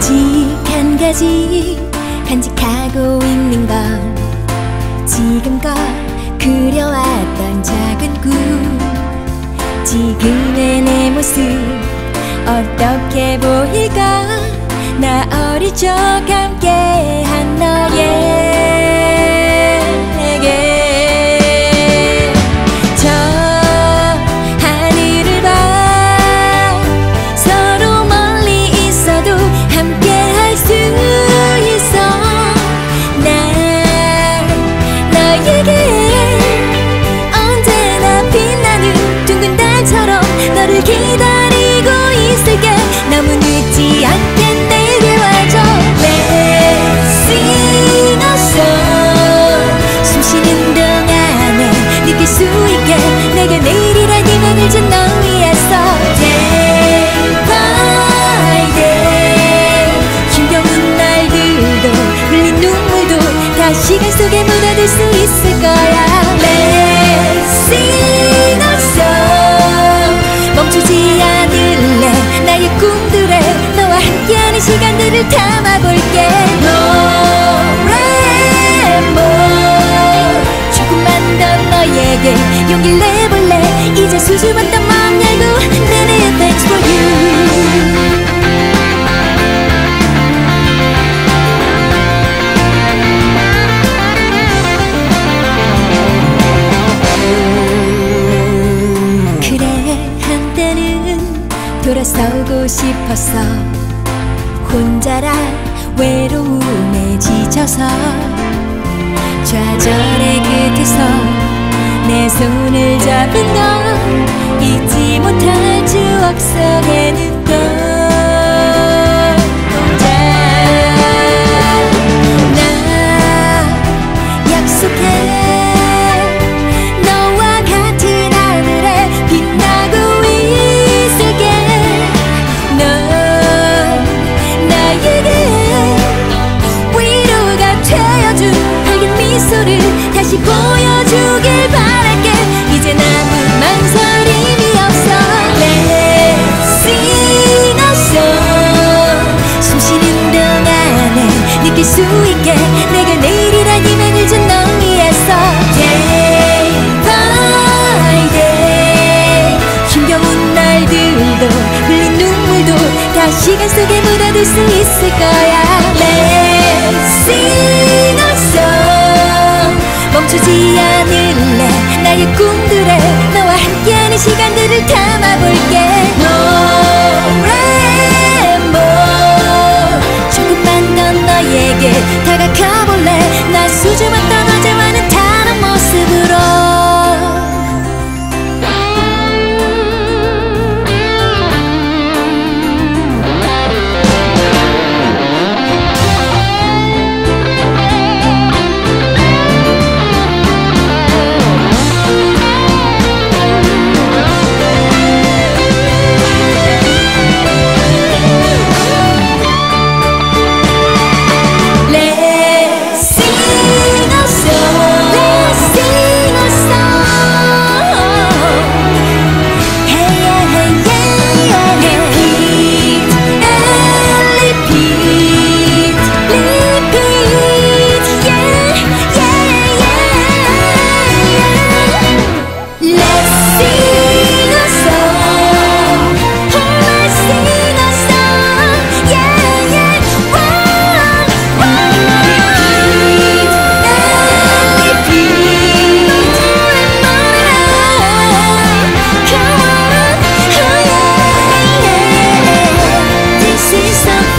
오직 한 가지 간직하고 있는 건 지금껏 그려왔던 작은 꿈. 지금의 내 모습 어떻게 보일까? 나 어릴 적 함께 너에게 언제나 빛나는 둥근 달처럼 너를 기다 시간 속에 묻어들 수 있을 거야. Let's song. 멈추지 않을래. 나의 꿈들에 너와 함께하는 시간들을 담아볼게. More 조금만 더 너에게 용기를 내볼래. 이제 수줍었던 마음 열고 돌아서고 싶었어 혼자라 외로움에 지쳐서 좌절의 끝에서 내 손을 잡은 건 잊지 못할 추억 속에 눈떠 미소를 다시 보여주길 바랄게. 이제 아무 망설임이 없어. Let's sing a song. 숨 쉬는 동안에 느낄 수 있게 내가 내일이란 희망을 준 너 위해서 Day by day. 힘겨운 날들도 흘린 눈물도 다 시간 속에 묻어들 수 있을 거야. Let's sing 멈추지 않을래. 나의 꿈들에 너와 함께하는 시간들을 담아볼게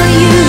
for you.